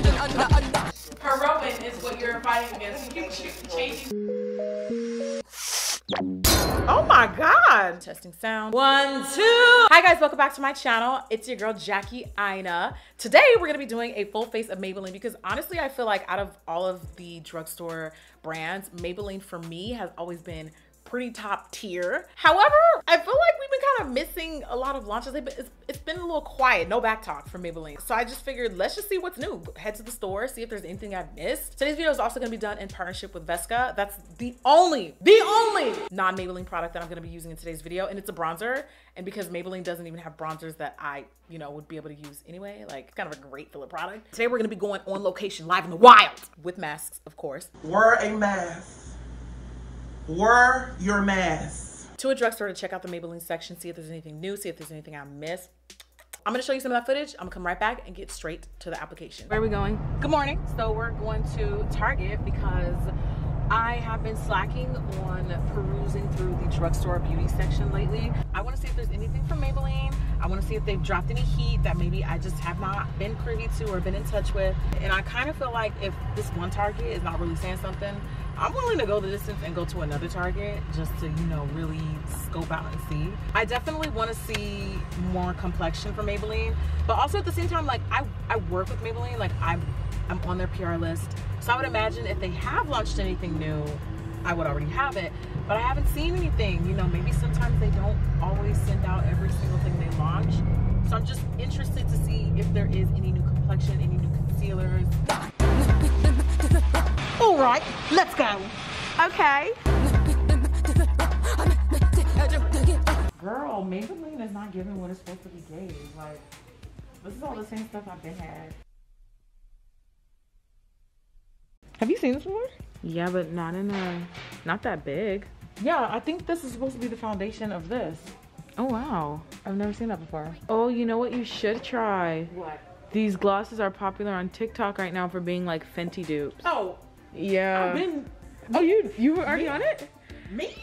Heroin is what you're fighting against. You keep changing. Oh my god! Testing sound. One, two. Hi guys, welcome back to my channel. It's your girl Jackie Aina. Today we're gonna be doing a full face of Maybelline because honestly I feel like out of all of the drugstore brands, Maybelline for me has always been pretty top tier. However, I feel like we've been kind of missing a lot of launches. It's, it's been a little quiet, no back talk from Maybelline. So I just figured, let's just see what's new. Head to the store, see if there's anything I've missed. Today's video is also gonna be done in partnership with Vesca. That's the only, the only non-Maybelline product that I'm gonna be using in today's video. And it's a bronzer. And because Maybelline doesn't even have bronzers that I, you know, would be able to use anyway, like it's kind of a great filler product. Today we're gonna be going on location live in the wild with masks, of course. Wear a mask. Wear your mask. To a drugstore to check out the Maybelline section, see if there's anything new, see if there's anything I missed. I'm gonna show you some of that footage. I'm gonna come right back and get straight to the application. Where are we going? Good morning. So we're going to Target because I have been slacking on perusing through the drugstore beauty section lately. I wanna see if there's anything from Maybelline. I wanna see if they've dropped any heat that maybe I just have not been privy to or been in touch with. And I kind of feel like if this one Target is not really saying something, I'm willing to go the distance and go to another Target just to, you know, really scope out and see. I definitely want to see more complexion from Maybelline, but also at the same time, like I, I work with Maybelline, like I'm, I'm on their PR list. So I would imagine if they have launched anything new, I would already have it, but I haven't seen anything. You know, maybe sometimes they don't always send out every single thing they launch. So I'm just interested to see if there is any new complexion, any new concealers. All right, let's go. Okay. Girl, Maybelline is not giving what it's supposed to be gave. Like, this is all the same stuff I've been had. Have you seen this before? Yeah, but not in a, not that big. Yeah, I think this is supposed to be the foundation of this. Oh, wow. I've never seen that before. Oh, you know what you should try? What? These glosses are popular on TikTok right now for being like Fenty dupes. Oh, Yeah. I've been. oh, you you were already Me? on it? Me?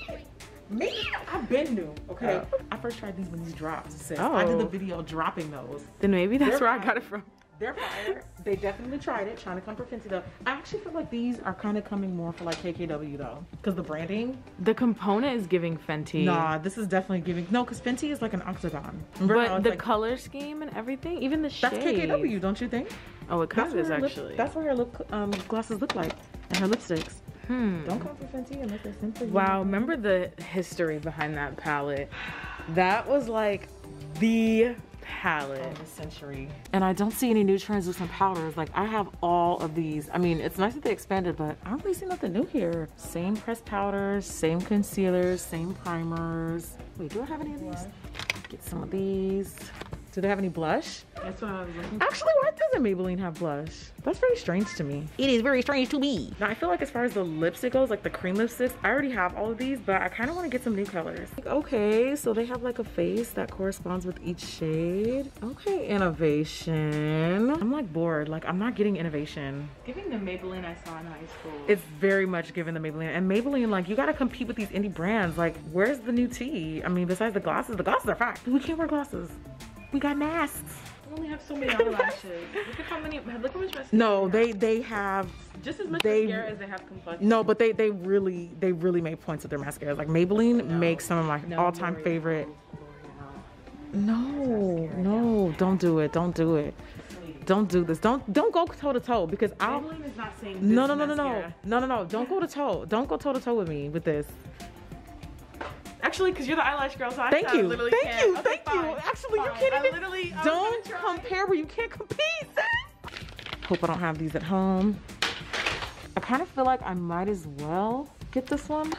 Me? I've been new. Okay. Oh. I first tried these when these dropped. Sis. I did the Oh. video dropping those. Then maybe that's They're where I got it from. They're fire. they definitely tried it, trying to come for Fenty though. I actually feel like these are kind of coming more for like KKW though, because the branding. The component is giving Fenty. Nah, this is definitely giving. No, because Fenty is like an octagon. Remember But the like- color scheme and everything, even the shade. That's KKW, don't you think? Oh, it kind of is her lip- actually. that's what her lip um, glasses look like, and her lipsticks. hmm. Don't come for Fenty unless it's sent for you. Wow, remember the history behind that palette? That was like the palette. of the century. And I don't see any new translucent powders. Like I have all of these. I mean, it's nice that they expanded, but I don't really see nothing new here. Same pressed powders, same concealers, same primers. Wait, do I have any of these? Get some of these. Do they have any blush? That's what I was looking Actually, why doesn't Maybelline have blush? That's very strange to me. It is very strange to me. Now, I feel like as far as the lipstick goes, like the cream lipsticks, I already have all of these, but I kind of want to get some new colors. Like, okay, so they have like a face that corresponds with each shade. Okay, innovation. I'm like bored. Like, I'm not getting innovation. Giving the Maybelline I saw in high school. It's very much given the Maybelline. And Maybelline, like, you got to compete with these indie brands. Like, where's the new tea? I mean, besides the glasses, the glasses are fine. We can't wear glasses. We got masks. I only have so many eyelashes. look at how many. Look how much mascara. No, they they have Just as much they- mascara as they have complexion. no, but they they really they really make points with their mascaras. Like Maybelline makes some of my No, all-time L'Oreal. favorite. No, no, don't do it. Don't do it. Don't do this. Don't don't go toe to toe because I'll Maybelline is not saying. no no no no no mascara. no no no don't go to toe. Don't go toe to toe with me with this. Actually, because you're the eyelash girl, so I Thank you. literally Thank can't. you. Okay, Thank you. fine. Actually, you're Fine. kidding I literally- I Don't compare where you can't compete. Hope I don't have these at home. I kind of feel like I might as well get this one.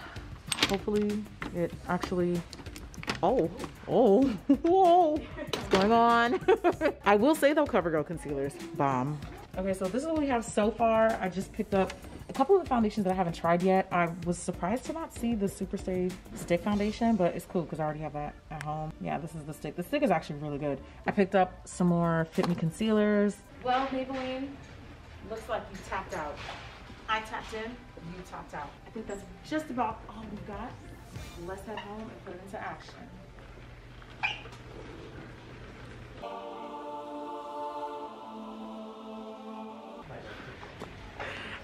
Hopefully it actually, oh, oh, whoa, what's going on? I will say though, CoverGirl concealers, bomb. Okay, so this is what we have so far. I just picked up couple of the foundations that I haven't tried yet. I was surprised to not see the Super Superstay stick foundation, but it's cool because I already have that at home. Yeah, this is the stick. The stick is actually really good. I picked up some more Fit Me concealers. Well, Maybelline, looks like you tapped out. I tapped in, you tapped out. I think that's just about all we've got. Let's head home and put it into action.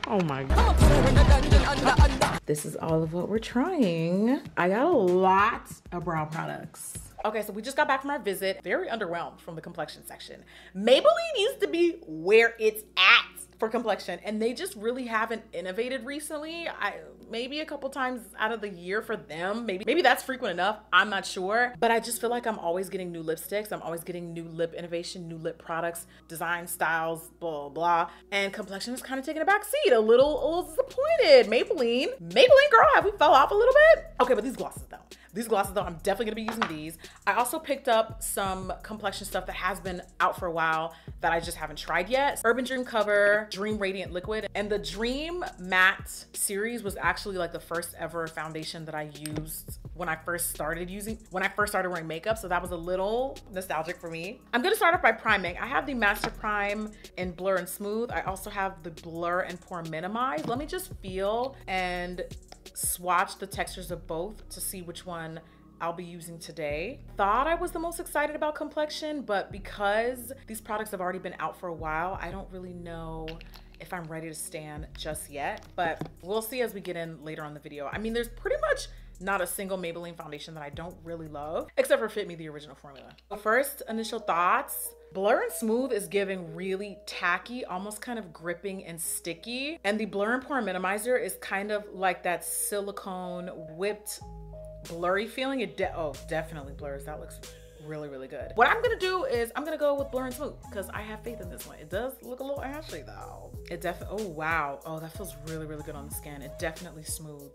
Oh my god. This is all of what we're trying. I got a lot of brow products. Okay, so we just got back from our visit. Very underwhelmed from the complexion section. Maybelline used to be where it's at for complexion and they just really haven't innovated recently. I maybe a couple times out of the year for them maybe maybe that's frequent enough i'm not sure but i just feel like i'm always getting new lipsticks i'm always getting new lip innovation new lip products design styles blah blah and complexion is kind of taking a back seat a little, a little disappointed. Maybelline maybelline girl have we fell off a little bit? Okay but these glosses though these glosses though, I'm definitely gonna be using these. I also picked up some complexion stuff that has been out for a while that I just haven't tried yet. Urban Dream Cover, Dream Radiant Liquid, and the Dream Matte series was actually like the first ever foundation that I used when I first started using, when I first started wearing makeup. So that was a little nostalgic for me. I'm gonna start off by priming. I have the Master Prime in Blur and Smooth. I also have the Blur and Pore Minimize. Let me just feel and swatch the textures of both to see which one I'll be using today. Thought I was the most excited about complexion, but because these products have already been out for a while, I don't really know if I'm ready to stand just yet, but we'll see as we get in later on the video. I mean, there's pretty much not a single Maybelline foundation that I don't really love, except for Fit Me, the original formula. First initial thoughts, Blur and Smooth is giving really tacky, almost kind of gripping and sticky. And the Blur and Pore Minimizer is kind of like that silicone whipped blurry feeling. It de oh, definitely blurs. That looks really, really good. What I'm gonna do is I'm gonna go with Blur and Smooth because I have faith in this one. It does look a little ashy though. It definitely, oh wow. Oh, that feels really, really good on the skin. It definitely smooth.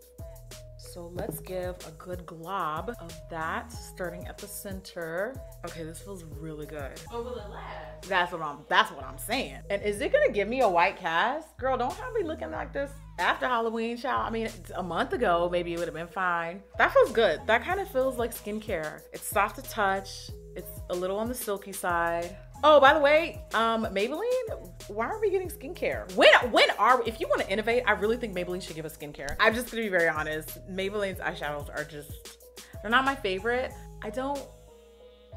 So let's give a good glob of that starting at the center. Okay, this feels really good. What will it last? That's what I'm that's what I'm saying. And is it gonna give me a white cast? Girl, don't have me looking like this after Halloween, child. I mean, a month ago, maybe it would have been fine. That feels good. That kind of feels like skincare. It's soft to touch. It's a little on the silky side. Oh, by the way, um, Maybelline, why are we getting skincare? When when are we, if you want to innovate, I really think Maybelline should give us skincare. I'm just gonna be very honest. Maybelline's eyeshadows are just they're not my favorite. I don't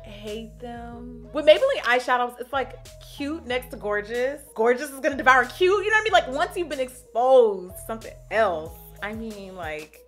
hate them. With Maybelline eyeshadows, it's like cute next to gorgeous. Gorgeous is gonna devour cute. You know what I mean? Like once you've been exposed to something else. I mean, like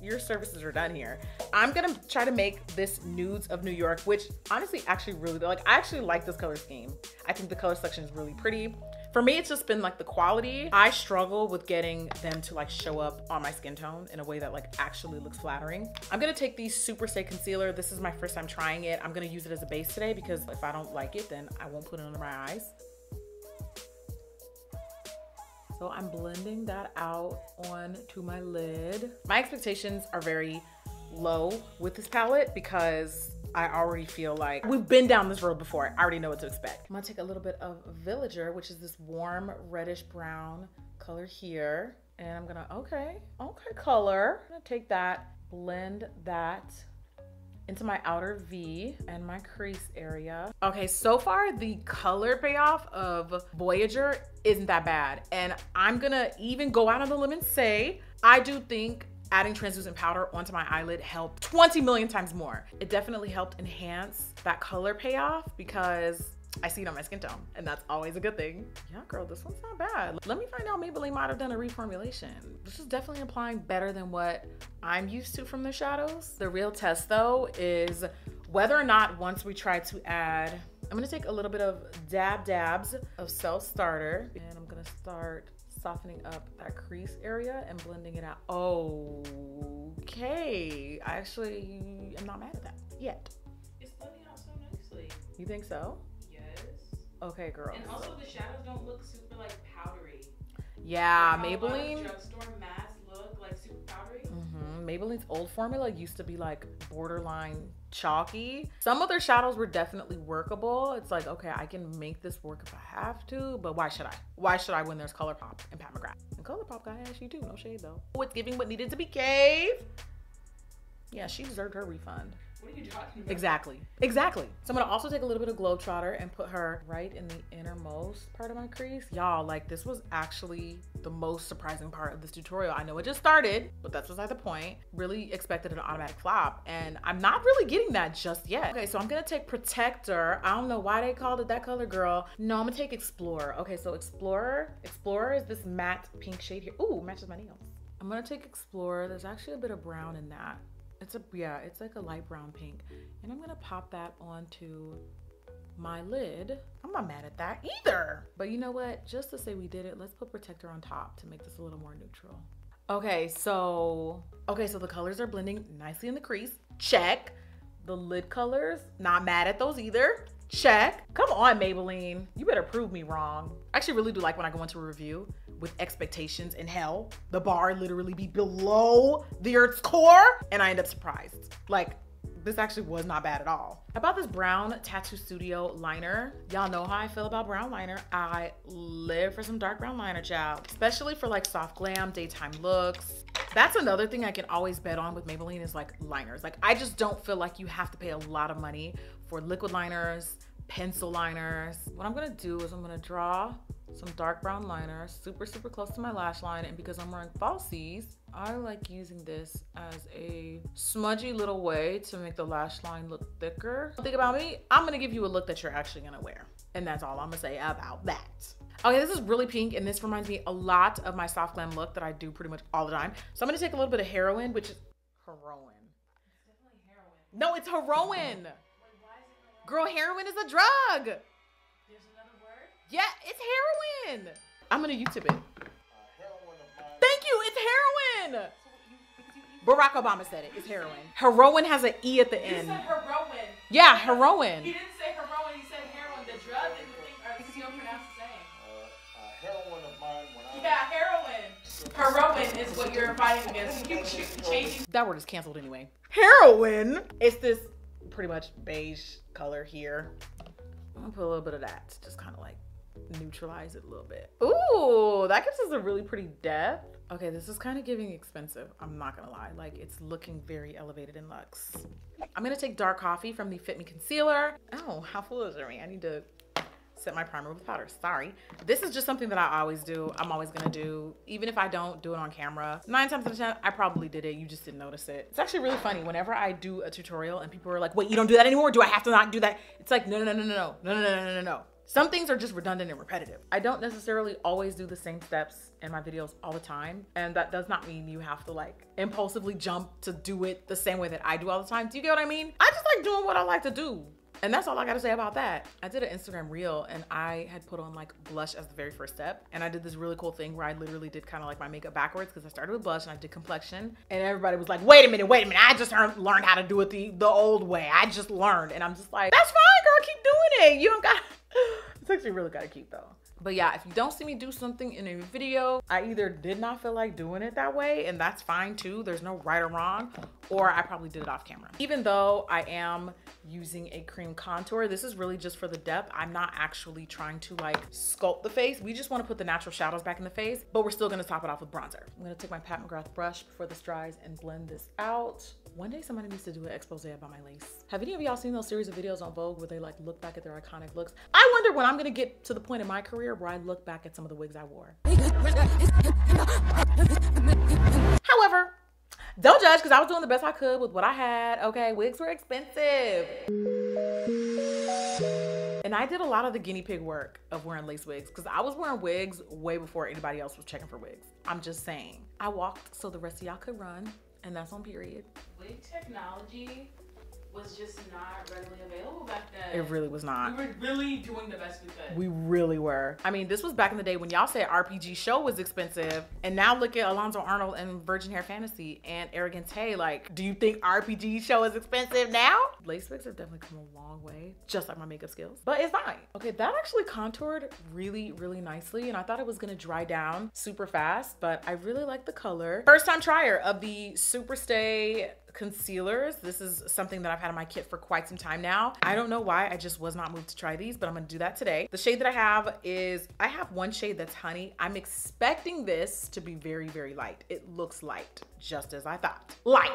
your services are done here. I'm gonna try to make this Nudes of New York, which honestly actually really, like I actually like this color scheme. I think the color selection is really pretty. For me, it's just been like the quality. I struggle with getting them to like show up on my skin tone in a way that like actually looks flattering. I'm gonna take the Super Stay Concealer. This is my first time trying it. I'm gonna use it as a base today because if I don't like it, then I won't put it under my eyes. So I'm blending that out onto my lid. My expectations are very low with this palette because I already feel like we've been down this road before. I already know what to expect. I'm gonna take a little bit of Voyager, which is this warm reddish brown color here. And I'm gonna, okay, okay color. I'm gonna take that, blend that into my outer V and my crease area. Okay, so far the color payoff of Voyager isn't that bad. And I'm gonna even go out on the limb and say, I do think adding translucent powder onto my eyelid helped 20 million times more. It definitely helped enhance that color payoff because I see it on my skin tone and that's always a good thing. Yeah, girl, this one's not bad. Let me find out Maybelline might have done a reformulation. This is definitely applying better than what I'm used to from the shadows. The real test though is whether or not once we try to add, I'm gonna take a little bit of dab dabs of self starter and I'm gonna start softening up that crease area and blending it out. Okay, I actually am not mad at that yet. It's blending out so nicely. You think so? Yes. Okay, girl. And also the shadows don't look super like powdery. Yeah, like Maybelline. Drugstore masks look like super powdery. Mm-hmm. Maybelline's old formula used to be like borderline chalky. Some of their shadows were definitely workable. It's like, okay, I can make this work if I have to, but why should I? Why should I when there's ColourPop and Pat McGrath? And ColourPop got ashy too, no shade though. What's giving what needed to be gave? Yeah, she deserved her refund. What are you talking about? Exactly. Exactly. So I'm gonna also take a little bit of Globetrotter and put her right in the innermost part of my crease. Y'all, like this was actually the most surprising part of this tutorial. I know it just started, but that's beside the point. Really expected an automatic flop, and I'm not really getting that just yet. Okay, so I'm gonna take Protector. I don't know why they called it that color, girl. No, I'm gonna take Explorer. Okay, so Explorer. Explorer is this matte pink shade here. Ooh, matches my nails. I'm gonna take Explorer. There's actually a bit of brown in that. It's a, yeah, it's like a light brown pink. And I'm gonna pop that onto my lid. I'm not mad at that either. But you know what? Just to say we did it, let's put protector on top to make this a little more neutral. Okay, so, okay, so the colors are blending nicely in the crease. Check. The lid colors, not mad at those either. Check. Come on, Maybelline. You better prove me wrong. I actually really do like when I go into a review with expectations in hell. The bar literally be below the earth's core and I end up surprised. Like, this actually was not bad at all. I bought this brown Tattoo Studio liner. Y'all know how I feel about brown liner. I live for some dark brown liner, child. Especially for like soft glam, daytime looks. That's another thing I can always bet on with Maybelline is like liners. Like I just don't feel like you have to pay a lot of money for liquid liners, pencil liners. What I'm gonna do is I'm gonna draw some dark brown liner, super, super close to my lash line. And because I'm wearing falsies, I like using this as a smudgy little way to make the lash line look thicker. Think about me, I'm gonna give you a look that you're actually gonna wear. And that's all I'm gonna say about that. Okay, this is really pink and this reminds me a lot of my soft glam look that I do pretty much all the time. So I'm gonna take a little bit of heroin, which is heroin. No, it's heroin. Girl, heroin is a drug. There's another word? Yeah, it's heroin. I'm gonna YouTube it. Thank you, it's heroin. Barack Obama said it. It's heroin. Heroin has an E at the end. He end. said heroin. Yeah, heroin. He didn't say heroin, he said heroin. The drug and the thing uh, are still pronounced the same. heroin of mine Yeah, heroin. Heroin is what you're fighting against. You keep changing. That word is canceled anyway. Heroin. It's this pretty much beige color here. I'm gonna put a little bit of that to just kind of like neutralize it a little bit. Ooh, that gives us a really pretty depth. Okay, this is kind of giving expensive. I'm not gonna lie. Like it's looking very elevated in luxe. I'm gonna take dark coffee from the Fit Me Concealer. Oh, how foolish of me. I need to set my primer with powder. Sorry. This is just something that I always do. I'm always gonna do, even if I don't do it on camera. Nine times out of 10, I probably did it. You just didn't notice it. It's actually really funny. Whenever I do a tutorial and people are like, wait, you don't do that anymore? Do I have to not do that? It's like, no, no, no, no, no, no, no, no, no, no, no. Some things are just redundant and repetitive. I don't necessarily always do the same steps in my videos all the time. And that does not mean you have to like impulsively jump to do it the same way that I do all the time. Do you get what I mean? I just like doing what I like to do. And that's all I gotta say about that. I did an Instagram reel and I had put on like blush as the very first step. And I did this really cool thing where I literally did kind of like my makeup backwards because I started with blush and I did complexion. And everybody was like, wait a minute, wait a minute. I just learned, how to do it the, the old way. I just learned. And I'm just like, that's fine, girl, keep doing it. You don't got it's actually really gotta keep though. But yeah, if you don't see me do something in a video, I either did not feel like doing it that way, and that's fine too. There's no right or wrong, or I probably did it off camera. Even though I am using a cream contour, this is really just for the depth. I'm not actually trying to like sculpt the face. We just wanna put the natural shadows back in the face, but we're still gonna top it off with bronzer. I'm gonna take my Pat McGrath brush before this dries and blend this out. One day somebody needs to do an expose about my lace. Have any of y'all seen those series of videos on Vogue where they like look back at their iconic looks? I wonder when I'm gonna get to the point in my career where I look back at some of the wigs I wore. However, don't judge because I was doing the best I could with what I had. Okay, wigs were expensive. And I did a lot of the guinea pig work of wearing lace wigs because I was wearing wigs way before anybody else was checking for wigs. I'm just saying. I walked so the rest of y'all could run, and that's on period. Wig technology was just not readily available back then. It really was not. We were really doing the best we could. We really were. I mean, this was back in the day when y'all said RPG show was expensive, and now look at Alonzo Arnold and Virgin Hair Fantasy and Arrogant Tay. Like, do you think RPG show is expensive now? lace wicks have definitely come a long way, just like my makeup skills, but it's fine. Okay, that actually contoured really, really nicely. And I thought it was gonna dry down super fast, but I really like the color. First time trier of the Superstay concealers. This is something that I've had in my kit for quite some time now. I don't know why I just was not moved to try these, but I'm gonna do that today. The shade that I have is, I have one shade that's honey. I'm expecting this to be very, very light. It looks light, just as I thought. Light.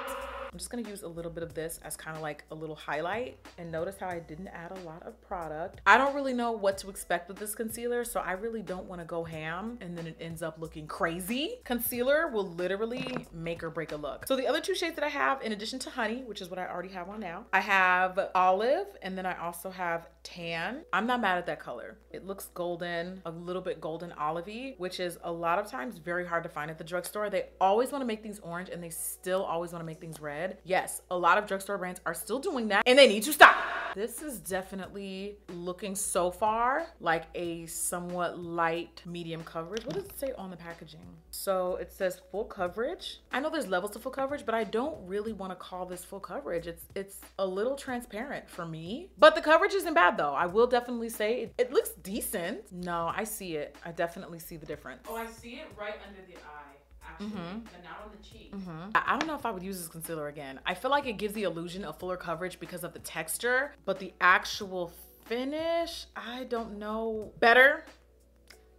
I'm just gonna use a little bit of this as kind of like a little highlight and notice how I didn't add a lot of product. I don't really know what to expect with this concealer, so I really don't wanna go ham and then it ends up looking crazy. Concealer will literally make or break a look. So the other two shades that I have in addition to honey, which is what I already have on now, I have olive and then I also have tan. I'm not mad at that color. It looks golden, a little bit golden olivey, which is a lot of times very hard to find at the drugstore. They always wanna make things orange and they still always wanna make things red. Yes, a lot of drugstore brands are still doing that and they need to stop. This is definitely looking so far like a somewhat light medium coverage. What does it say on the packaging? So it says full coverage. I know there's levels to full coverage, but I don't really want to call this full coverage. It's it's a little transparent for me, but the coverage isn't bad though. I will definitely say it, it looks decent. No, I see it. I definitely see the difference. Oh, I see it right under the eye, actually, Mhm. but not on the cheek. I I don't know if I would use this concealer again. I feel like it gives the illusion of fuller coverage because of the texture, but the actual finish, I don't know. Better,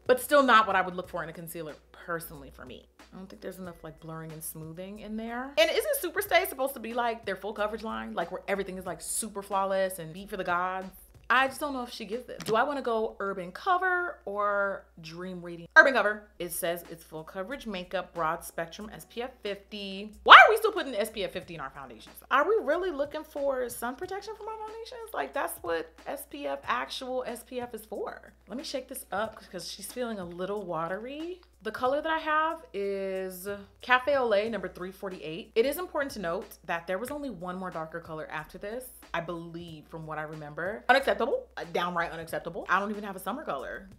but still not what I would look for in a concealer personally for me. I don't think there's enough like blurring and smoothing in there. And isn't Superstay supposed to be like their full coverage line? Like where everything is like super flawless and beat for the gods? I just don't know if she gives this. Do I want to go urban cover or dream radiant? Urban cover. It says it's full coverage makeup, broad spectrum, SPF 50. Why are we still putting SPF 50 in our foundations? Are we really looking for sun protection from our foundations? Like that's what SPF, actual SPF is for. Let me shake this up because she's feeling a little watery. The color that I have is Cafe Lait number 348. It is important to note that there was only one more darker color after this. I believe from what I remember. Unacceptable, uh, downright unacceptable. I don't even have a summer color.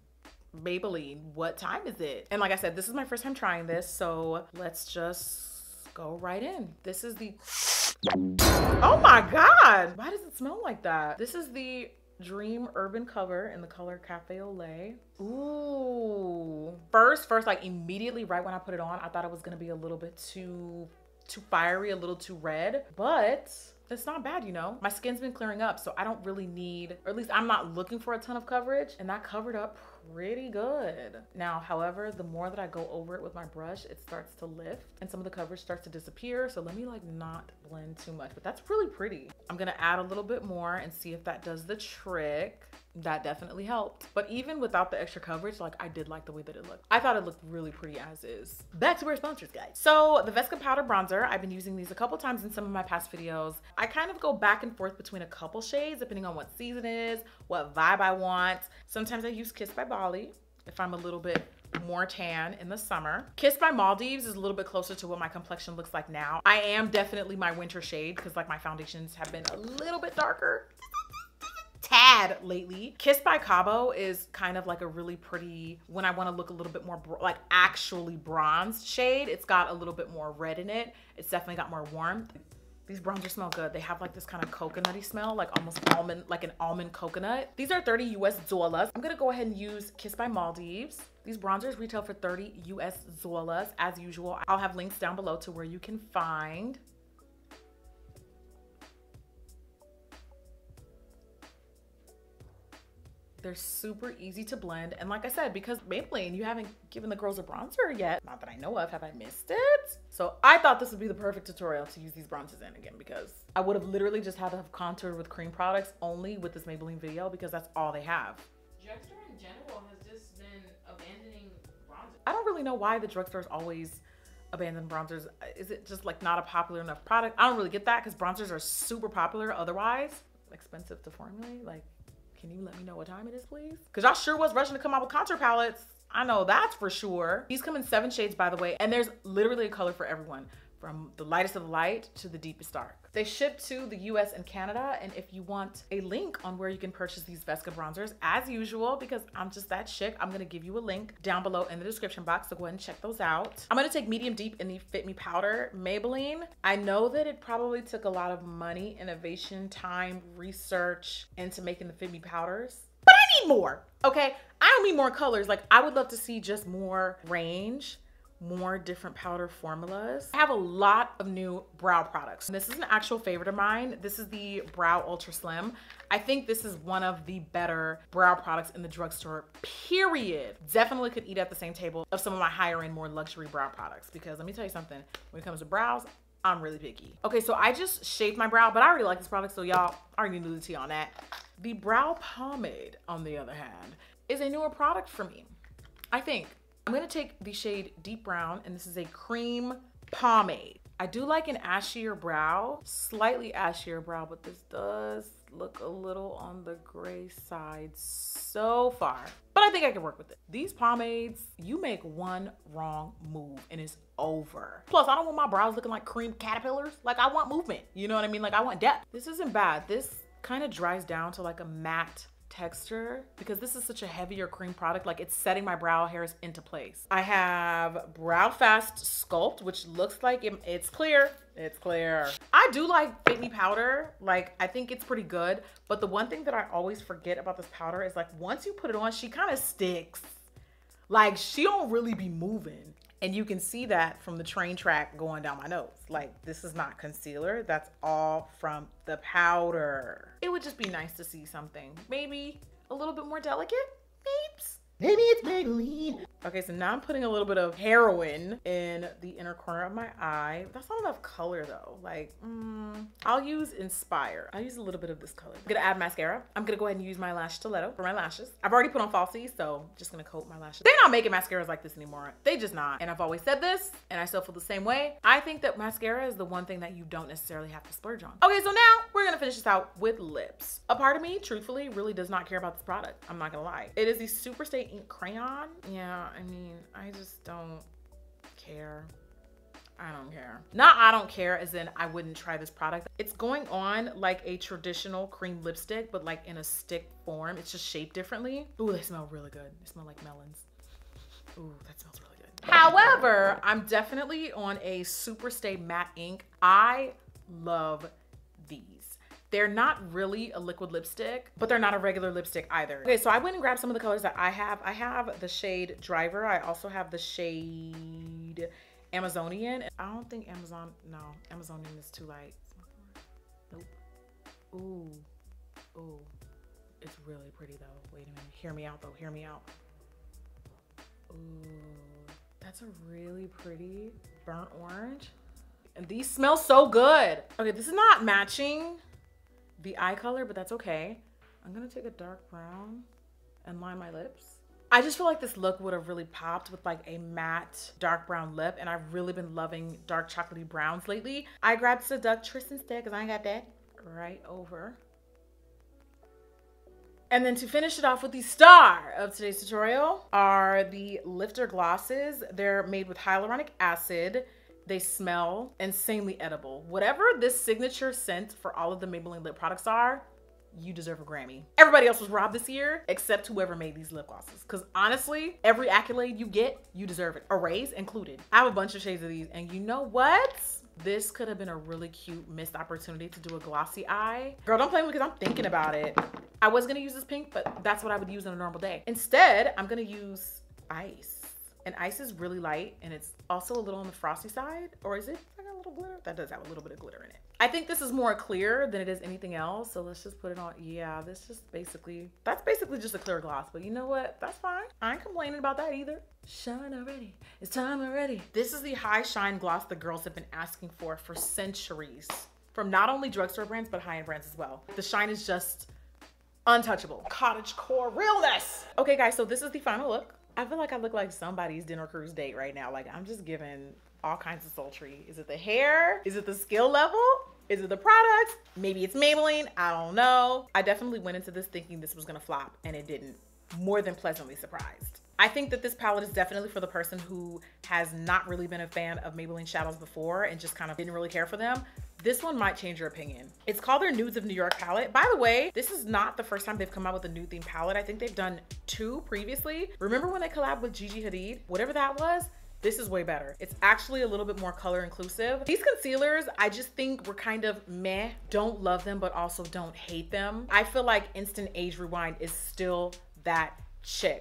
Maybelline, what time is it? And like I said, this is my first time trying this, so let's just go right in. This is the, oh my God, why does it smell like that? This is the Dream Urban Cover in the color Cafe au Lait. Ooh. First, first, like immediately right when I put it on, I thought it was gonna be a little bit too, too fiery, a little too red, but it's not bad, you know? My skin's been clearing up, so I don't really need, or at least I'm not looking for a ton of coverage, and that covered up pretty good. Now, however, the more that I go over it with my brush, it starts to lift and some of the coverage starts to disappear. So let me like not blend too much, but that's really pretty. I'm gonna add a little bit more and see if that does the trick. That definitely helped. But even without the extra coverage, like I did like the way that it looked. I thought it looked really pretty as is. Back to our sponsors, guys. So the Vesca Powder Bronzer, I've been using these a couple times in some of my past videos. I kind of go back and forth between a couple shades depending on what season it is, what vibe I want. Sometimes I use Kiss by Bali if I'm a little bit more tan in the summer. Kiss by Maldives is a little bit closer to what my complexion looks like now. I am definitely my winter shade because like my foundations have been a little bit darker tad lately. Kiss by Cabo is kind of like a really pretty, when I want to look a little bit more like actually bronzed shade. It's got a little bit more red in it. It's definitely got more warmth. These bronzers smell good. They have like this kind of coconutty smell, like almost almond, like an almond coconut. These are 30 US Zolas. I'm gonna go ahead and use Kiss by Maldives. These bronzers retail for 30 US Zolas as usual. I'll have links down below to where you can find They're super easy to blend. And like I said, because Maybelline, you haven't given the girls a bronzer yet. Not that I know of. Have I missed it? So I thought this would be the perfect tutorial to use these bronzers in again because I would have literally just had to have contoured with cream products only with this Maybelline video because that's all they have. Drugstore in general has just been abandoning bronzer. I don't really know why the drugstores always abandon bronzers. Is it just like not a popular enough product? I don't really get that because bronzers are super popular otherwise. Expensive to formulate. Like, can you let me know what time it is, please? Because y'all sure was rushing to come out with contour palettes. I know that's for sure. These come in seven shades, by the way, and there's literally a color for everyone. From the lightest of light to the deepest dark. They ship to the US and Canada. And if you want a link on where you can purchase these Vesca bronzers, as usual, because I'm just that chick, I'm gonna give you a link down below in the description box. So go ahead and check those out. I'm gonna take medium deep in the Fit Me powder. Maybelline, I know that it probably took a lot of money, innovation, time, research into making the Fit Me powders, but I need more, okay? I don't need more colors. Like I would love to see just more range more different powder formulas. I have a lot of new brow products. This is an actual favorite of mine. This is the Brow Ultra Slim. I think this is one of the better brow products in the drugstore, period. Definitely could eat at the same table of some of my higher end, more luxury brow products because let me tell you something, when it comes to brows, I'm really picky. Okay, so I just shaved my brow, but I already like this product, so y'all already knew the tea on that. The brow pomade, on the other hand, is a newer product for me. I think I'm gonna take the shade Deep Brown, and this is a cream pomade. I do like an ashier brow, slightly ashier brow, but this does look a little on the gray side so far. But I think I can work with it. These pomades, you make one wrong move and it's over. Plus, I don't want my brows looking like cream caterpillars. Like I want movement, you know what I mean? Like I want depth. This isn't bad. This kind of dries down to like a matte texture because this is such a heavier cream product like it's setting my brow hairs into place. I have brow fast sculpt which looks like it, it's clear. It's clear. I do like Fit Me powder. Like i think it's pretty good. But the one thing that i always forget about this powder is like once you put it on she kind of sticks. Like she don't really be moving and you can see that from the train track going down my nose. Like this is not concealer. That's all from the powder. It would just be nice to see something maybe a little bit more delicate. Babes. Maybe it's Maybelline. Okay, so now I'm putting a little bit of heroin in the inner corner of my eye. That's not enough color though. Like, mm, I'll use Inspire. I'll use a little bit of this color. I'm gonna add mascara. I'm gonna go ahead and use my lash stiletto for my lashes. I've already put on falsies, so just gonna coat my lashes. They're not making mascaras like this anymore. They just not. And I've always said this, and I still feel the same way. I think that mascara is the one thing that you don't necessarily have to splurge on. Okay, so now we're gonna finish this out with lips. A part of me, truthfully, really does not care about this product. I'm not gonna lie. It is the Superstay ink crayon. Yeah, I mean, I just don't care. I don't care. Not I don't care as in I wouldn't try this product. It's going on like a traditional cream lipstick, but like in a stick form. It's just shaped differently. Ooh, they smell really good. They smell like melons. Ooh, that smells really good. However, I'm definitely on a Superstay matte ink. I love. They're not really a liquid lipstick, but they're not a regular lipstick either. Okay, so I went and grabbed some of the colors that I have. I have the shade Driver. I also have the shade Amazonian. I don't think Amazon, no, Amazonian is too light. Nope. Ooh, ooh. It's really pretty though. Wait a minute. Hear me out though. Hear me out. Ooh, that's a really pretty burnt orange. And these smell so good. Okay, this is not matching the eye color, but that's okay. I'm gonna take a dark brown and line my lips. I just feel like this look would have really popped with like a matte dark brown lip and I've really been loving dark chocolatey browns lately. I grabbed Seductress instead because I ain't got that right over. And then to finish it off with the star of today's tutorial are the lifter glosses. They're made with hyaluronic acid, they smell insanely edible. Whatever this signature scent for all of the Maybelline lip products are, you deserve a Grammy. Everybody else was robbed this year except whoever made these lip glosses. Cause honestly, every accolade you get, you deserve it. Arrays included. I have a bunch of shades of these and you know what? This could have been a really cute missed opportunity to do a glossy eye. Girl, don't play with me because I'm thinking about it. I was gonna use this pink, but that's what I would use on a normal day. Instead, I'm gonna use ice. And ice is really light and it's also a little on the frosty side. Or is it like a little glitter? That does have a little bit of glitter in it. I think this is more clear than it is anything else. So let's just put it on. Yeah, this just basically, that's basically just a clear gloss. But you know what? That's fine. I ain't complaining about that either. Shine already. It's time already. This is the high shine gloss the girls have been asking for for centuries. From not only drugstore brands, but high-end brands as well. The shine is just untouchable. Cottage core realness. Okay guys, so this is the final look. I feel like I look like somebody's dinner cruise date right now. Like I'm just giving all kinds of sultry. Is it the hair? Is it the skill level? Is it the products? Maybe it's Maybelline. I don't know. I definitely went into this thinking this was gonna flop and it didn't. More than pleasantly surprised. I think that this palette is definitely for the person who has not really been a fan of Maybelline shadows before and just kind of didn't really care for them. This one might change your opinion. It's called their Nudes of New York palette. By the way, this is not the first time they've come out with a nude theme palette. I think they've done two previously. Remember when they collabed with Gigi Hadid? Whatever that was, this is way better. It's actually a little bit more color inclusive. These concealers, I just think were kind of meh. Don't love them, but also don't hate them. I feel like Instant Age Rewind is still that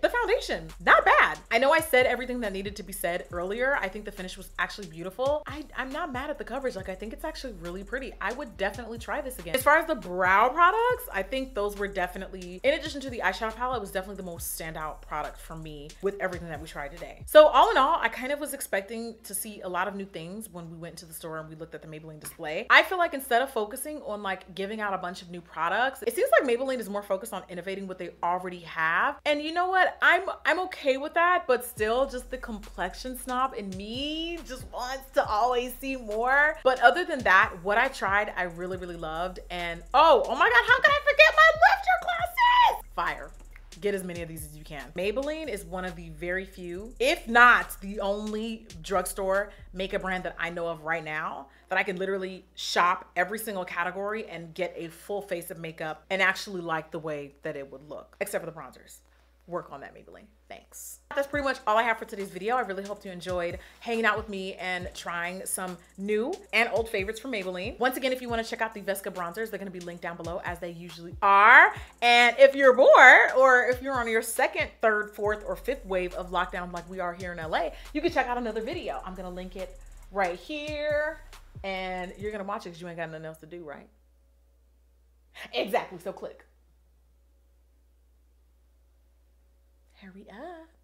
The foundation, not bad. I know I said everything that needed to be said earlier. I think the finish was actually beautiful. I, I'm not mad at the coverage. Like I think it's actually really pretty. I would definitely try this again. As far as the brow products, I think those were definitely, in addition to the eyeshadow palette, was definitely the most standout product for me with everything that we tried today. So all in all, I kind of was expecting to see a lot of new things when we went to the store and we looked at the Maybelline display. I feel like instead of focusing on like giving out a bunch of new products, it seems like Maybelline is more focused on innovating what they already have. And you know what? I'm I'm okay with that, but still just the complexion snob in me just wants to always see more. But other than that, what I tried, I really, really loved. And oh, oh my God, how could I forget my lifter glasses? Fire get as many of these as you can. Maybelline is one of the very few, if not the only drugstore makeup brand that I know of right now that I can literally shop every single category and get a full face of makeup and actually like the way that it would look, except for the bronzers work on that Maybelline. Thanks. That's pretty much all I have for today's video. I really hope you enjoyed hanging out with me and trying some new and old favorites from Maybelline. Once again, if you wanna check out the Vesca bronzers, they're gonna be linked down below as they usually are. And if you're bored or if you're on your second, third, fourth, or fifth wave of lockdown like we are here in LA, you can check out another video. I'm gonna link it right here and you're gonna watch it because you ain't got nothing else to do, right? Exactly, so click. Hurry up.